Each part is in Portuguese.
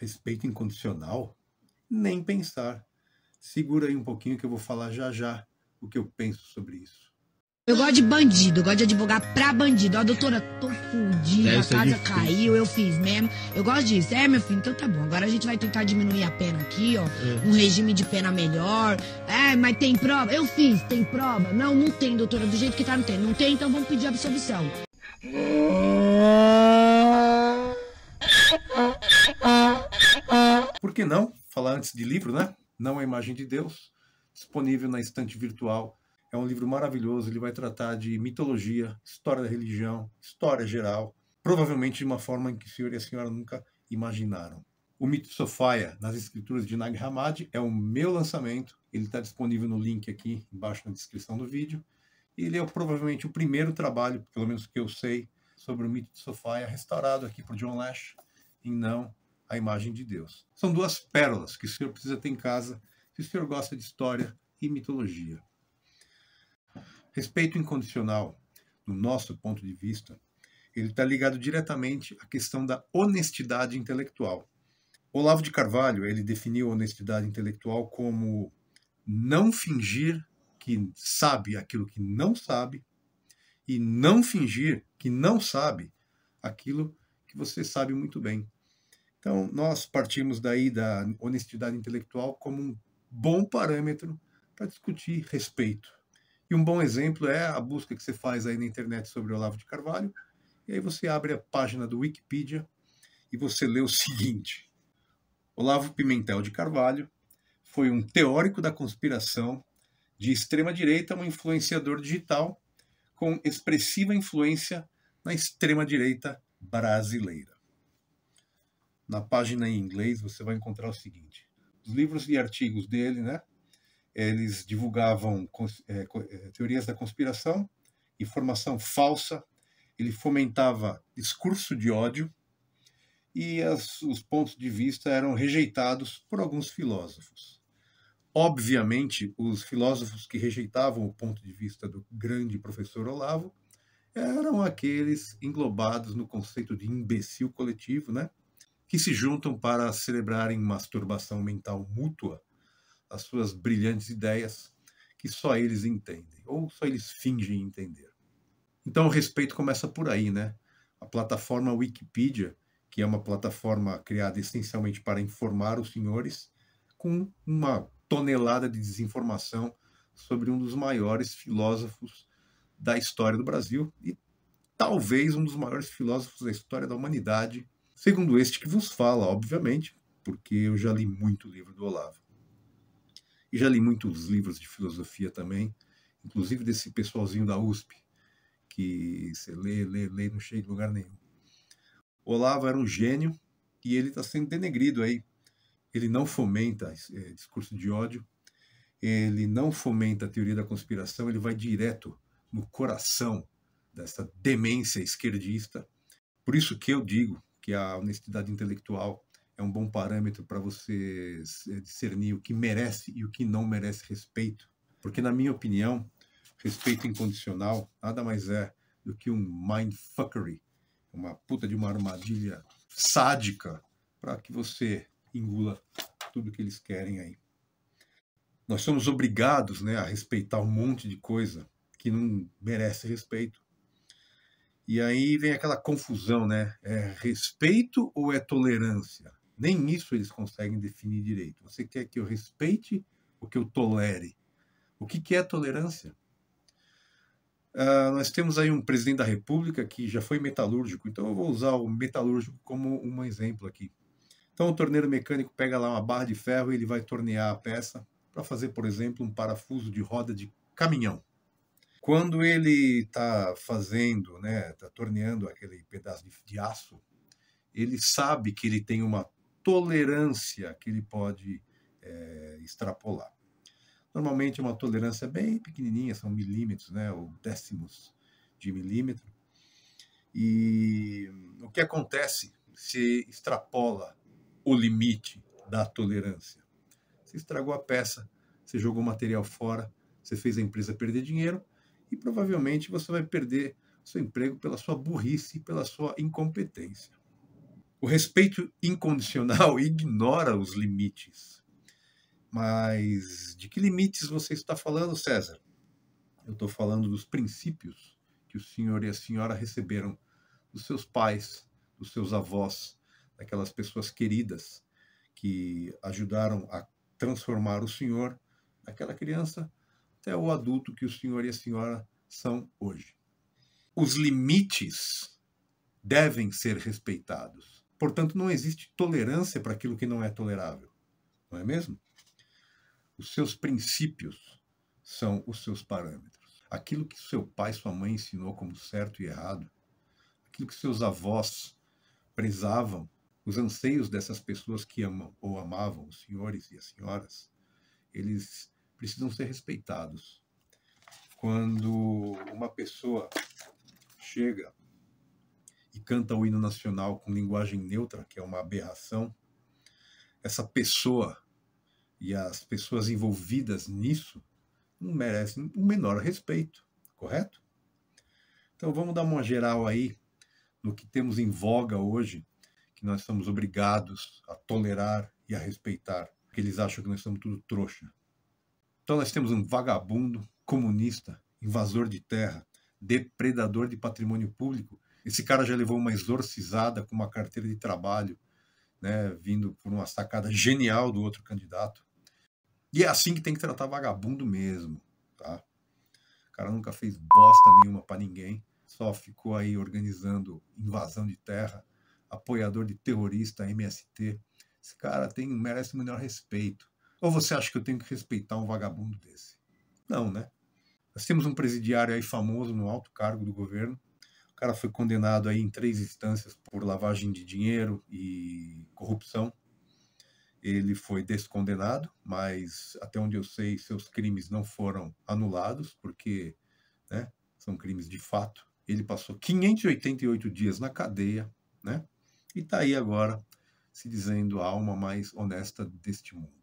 Respeito incondicional? Nem pensar. Segura aí um pouquinho que eu vou falar já já o que eu penso sobre isso. Eu gosto de bandido, eu gosto de advogar pra bandido. Ó, doutora, tô fudida, a Deve ser casa difícil. caiu, eu fiz mesmo. Eu gosto disso. É, meu filho, então tá bom. Agora a gente vai tentar diminuir a pena aqui, ó. Um regime de pena melhor. É, mas tem prova? Eu fiz, tem prova? Não, não tem, doutora. Do jeito que tá, não tem. Não tem, então vamos pedir absolvição. Por que não? Falar antes de livro, né? Não a Imagem de Deus, disponível na estante virtual. É um livro maravilhoso, ele vai tratar de mitologia, história da religião, história geral, provavelmente de uma forma em que o senhor e a senhora nunca imaginaram. O Mito de Sofia, nas escrituras de Nag Hammadi, é o meu lançamento. Ele está disponível no link aqui embaixo na descrição do vídeo. Ele é provavelmente o primeiro trabalho, pelo menos que eu sei, sobre o Mito de Sofia, restaurado aqui por John Lash, em Não, a Imagem de Deus. São duas pérolas que o senhor precisa ter em casa se o senhor gosta de história e mitologia. Respeito incondicional, no nosso ponto de vista, ele está ligado diretamente à questão da honestidade intelectual. Olavo de Carvalho ele definiu honestidade intelectual como não fingir que sabe aquilo que não sabe e não fingir que não sabe aquilo que você sabe muito bem. Então, nós partimos daí da honestidade intelectual como um bom parâmetro para discutir respeito. E um bom exemplo é a busca que você faz aí na internet sobre Olavo de Carvalho, e aí você abre a página do Wikipedia e você lê o seguinte: Olavo Pimentel de Carvalho foi um teórico da conspiração de extrema direita, um influenciador digital com expressiva influência na extrema direita brasileira. Na página em inglês você vai encontrar o seguinte: os livros e artigos dele, né? Eles divulgavam co- eh, teorias da conspiração, informação falsa, ele fomentava discurso de ódio e as- os pontos de vista eram rejeitados por alguns filósofos. Obviamente, os filósofos que rejeitavam o ponto de vista do grande professor Olavo eram aqueles englobados no conceito de imbecil coletivo, né? Que se juntam para celebrarem masturbação mental mútua as suas brilhantes ideias que só eles entendem, ou só eles fingem entender. Então o respeito começa por aí, né? A plataforma Wikipedia, que é uma plataforma criada essencialmente para informar os senhores, com uma tonelada de desinformação sobre um dos maiores filósofos da história do Brasil e talvez um dos maiores filósofos da história da humanidade, segundo este que vos fala, obviamente, porque eu já li muito livro do Olavo. E já li muitos livros de filosofia também, inclusive desse pessoalzinho da USP, que você lê, lê, lê não chega em lugar nenhum. O Olavo era um gênio e ele está sendo denegrido aí. Ele não fomenta eh, discurso de ódio, ele não fomenta a teoria da conspiração, ele vai direto no coração dessa demência esquerdista. Por isso que eu digo que a honestidade intelectual é um bom parâmetro para você eh, discernir o que merece e o que não merece respeito. Porque, na minha opinião, respeito incondicional nada mais é do que um mindfuckery, uma puta de uma armadilha sádica para que você engula tudo que eles querem aí. Nós somos obrigados né, a respeitar um monte de coisa que não merece respeito. E aí vem aquela confusão, né? É respeito ou é tolerância? Nem isso eles conseguem definir direito. Você quer que eu respeite ou que eu tolere? O que, que é tolerância? Ah, nós temos aí um presidente da República que já foi metalúrgico, então eu vou usar o metalúrgico como um exemplo aqui. Então o torneiro mecânico pega lá uma barra de ferro e ele vai tornear a peça para fazer, por exemplo, um parafuso de roda de caminhão. Quando ele está fazendo, né, está torneando aquele pedaço de, de aço, ele sabe que ele tem uma tolerância que ele pode é, extrapolar. Normalmente é uma tolerância bem pequenininha, são milímetros, né, ou décimos de milímetro. E o que acontece se extrapola o limite da tolerância? Você estragou a peça, você jogou o material fora, você fez a empresa perder dinheiro e provavelmente você vai perder seu emprego pela sua burrice e pela sua incompetência. O respeito incondicional ignora os limites. Mas de que limites você está falando, César? Eu estou falando dos princípios que o senhor e a senhora receberam dos seus pais, dos seus avós, daquelas pessoas queridas que ajudaram a transformar o senhor, aquela criança, até o adulto que o senhor e a senhora são hoje. Os limites devem ser respeitados. Portanto, não existe tolerância para aquilo que não é tolerável. Não é mesmo? Os seus princípios são os seus parâmetros. Aquilo que seu pai, sua mãe ensinou como certo e errado, aquilo que seus avós prezavam, os anseios dessas pessoas que amam ou amavam, os senhores e as senhoras, eles precisam ser respeitados. Quando uma pessoa chega e canta o hino nacional com linguagem neutra, que é uma aberração, essa pessoa e as pessoas envolvidas nisso não merecem o menor respeito, correto? Então vamos dar uma geral aí no que temos em voga hoje, que nós somos obrigados a tolerar e a respeitar, porque eles acham que nós somos tudo trouxa. Então nós temos um vagabundo, comunista, invasor de terra, depredador de patrimônio público. Esse cara já levou uma exorcizada com uma carteira de trabalho, né, vindo por uma sacada genial do outro candidato. E é assim que tem que tratar vagabundo mesmo, tá? O cara nunca fez bosta nenhuma para ninguém, só ficou aí organizando invasão de terra, apoiador de terrorista, MST. Esse cara tem, merece o menor respeito. Ou você acha que eu tenho que respeitar um vagabundo desse? Não, né? Nós temos um presidiário aí famoso no alto cargo do governo. O cara foi condenado aí em três instâncias por lavagem de dinheiro e corrupção ele foi descondenado, mas até onde eu sei, seus crimes não foram anulados, porque né, são crimes de fato. Ele passou 588 dias na cadeia, né? E está aí agora se dizendo a alma mais honesta deste mundo.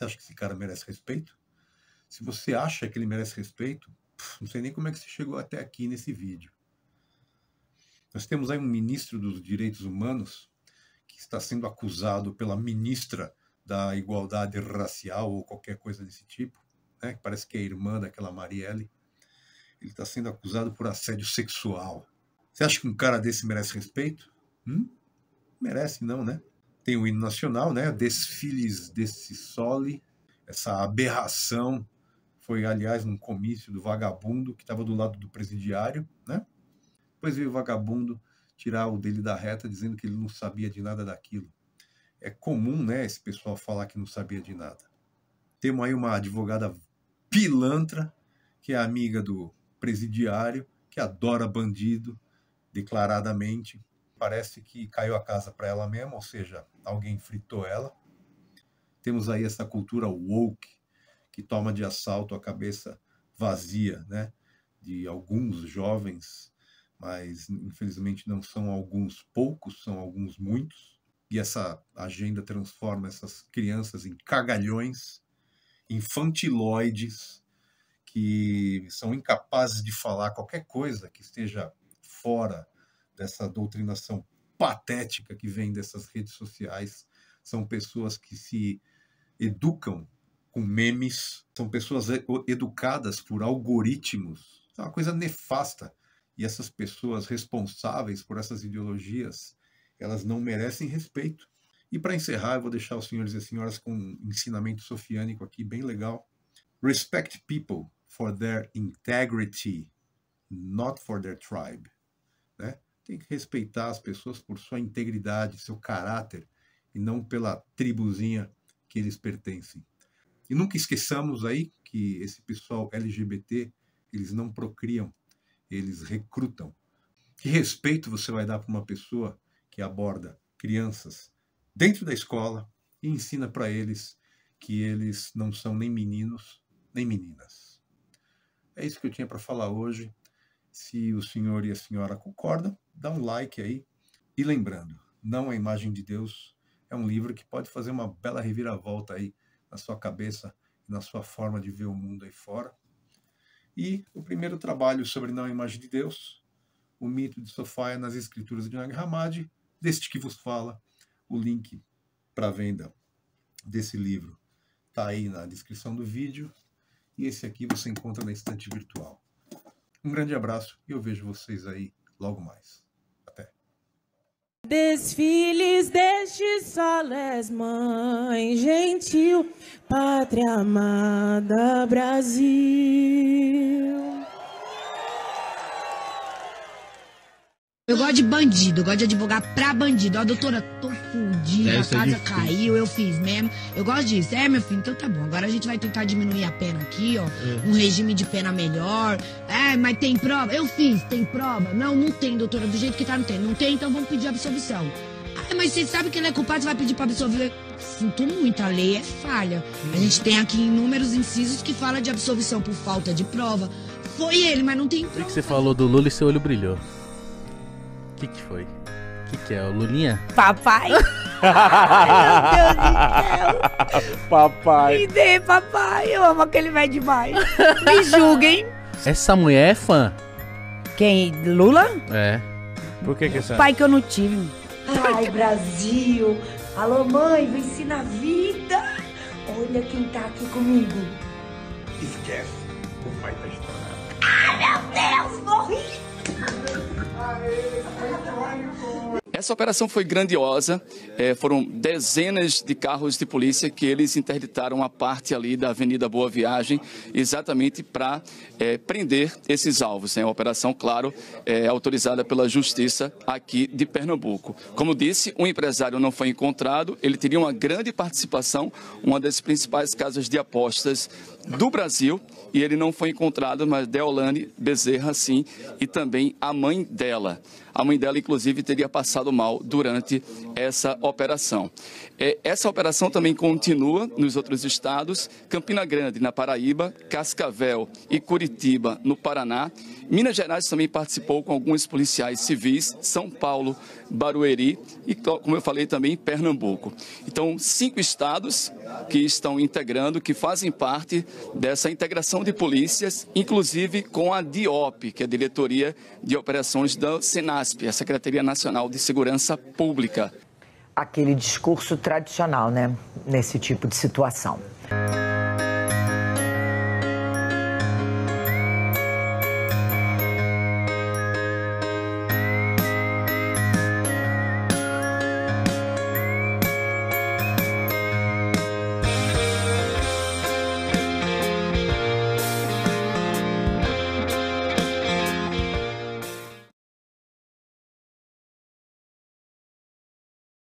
Você acha que esse cara merece respeito? Se você acha que ele merece respeito, não sei nem como é que você chegou até aqui nesse vídeo. Nós temos aí um ministro dos direitos humanos que está sendo acusado pela ministra da Igualdade Racial ou qualquer coisa desse tipo, né, parece que é irmã daquela Marielle, ele está sendo acusado por assédio sexual. Você acha que um cara desse merece respeito? Hum? Merece não, né? Tem o hino nacional, né? Desfiles desse sole, essa aberração foi, aliás, num comício do vagabundo que estava do lado do presidiário, né? Depois veio o vagabundo tirar o dele da reta dizendo que ele não sabia de nada daquilo. É comum, né, esse pessoal falar que não sabia de nada. Temos aí uma advogada pilantra, que é amiga do presidiário, que adora bandido, declaradamente. Parece que caiu a casa para ela mesma, ou seja, alguém fritou ela. Temos aí essa cultura woke, que toma de assalto a cabeça vazia, né, de alguns jovens mas infelizmente não são alguns poucos, são alguns muitos. E essa agenda transforma essas crianças em cagalhões, infantiloides, que são incapazes de falar qualquer coisa que esteja fora dessa doutrinação patética que vem dessas redes sociais. São pessoas que se educam com memes, são pessoas educadas por algoritmos. É uma coisa nefasta e essas pessoas responsáveis por essas ideologias, elas não merecem respeito. E para encerrar, eu vou deixar os senhores e senhoras com um ensinamento sofiânico aqui bem legal. Respect people for their integrity, not for their tribe. Tem que respeitar as pessoas por sua integridade, seu caráter, e não pela tribuzinha que eles pertencem. E nunca esqueçamos aí que esse pessoal LGBT, eles não procriam, eles recrutam. Que respeito você vai dar para uma pessoa que aborda crianças dentro da escola e ensina para eles que eles não são nem meninos nem meninas? É isso que eu tinha para falar hoje. Se o senhor e a senhora concordam, dá um like aí. E lembrando, Não a Imagem de Deus é um livro que pode fazer uma bela reviravolta aí na sua cabeça e na sua forma de ver o mundo aí fora. E o primeiro trabalho sobre não a imagem de Deus, o mito de Sofia nas escrituras de Nag Hammadi, deste que vos fala. O link para venda desse livro está aí na descrição do vídeo. E esse aqui você encontra na estante virtual. Um grande abraço e eu vejo vocês aí logo mais. Desfiles deste soles, mãe gentil, pátria amada Brasil. Eu gosto de bandido, eu gosto de advogar pra bandido. Ó, doutora, tô fudida, É, a é casa difícil. caiu, eu fiz mesmo. Eu gosto disso. É, meu filho, então tá bom. Agora a gente vai tentar diminuir a pena aqui, ó. É. Um regime de pena melhor. É, mas tem prova? Eu fiz, tem prova? Não, não tem, doutora. Do jeito que tá, não tem. Não tem, então vamos pedir absolvição. Ah, mas você sabe que ele é culpado, você vai pedir pra absolver. Sinto muito, a lei é falha. A gente tem aqui inúmeros incisos que fala de absolvição por falta de prova. Foi ele, mas não tem O prova. que você falou do Lula e seu olho brilhou? O que, que foi? O que, que é? O Lulinha? Papai? Ai, meu Deus do céu. Papai. Me dê, papai. Eu amo aquele velho demais. Me julguem. Essa mulher é fã. Quem? Lula? É. Por que que essa... Pai que eu não tive. Ai, Brasil! Alô, mãe, venci na vida! Olha quem tá aqui comigo. Esquece, o pai tá Essa operação foi grandiosa. eh, foram dezenas de carros de polícia que eles interditaram a parte ali da Avenida Boa Viagem, exatamente para prender esses alvos. É uma operação, claro, eh, autorizada pela Justiça aqui de Pernambuco. Como disse, um empresário não foi encontrado. Ele teria uma grande participação, uma das principais casas de apostas do Brasil, e ele não foi encontrado, mas Deolane Bezerra sim, e também a mãe dela. A mãe dela, inclusive, teria passado mal durante essa operação. É, Essa operação também continua nos outros estados: Campina Grande, na Paraíba, Cascavel e Curitiba, no Paraná. Minas Gerais também participou com alguns policiais civis, São Paulo, Barueri e, como eu falei, também Pernambuco. Então, cinco estados que estão integrando, que fazem parte dessa integração de polícias, inclusive com a DIOP, que é a Diretoria de Operações da Senasp, a Secretaria Nacional de Segurança Pública. aquele discurso tradicional, né? Nesse tipo de situação.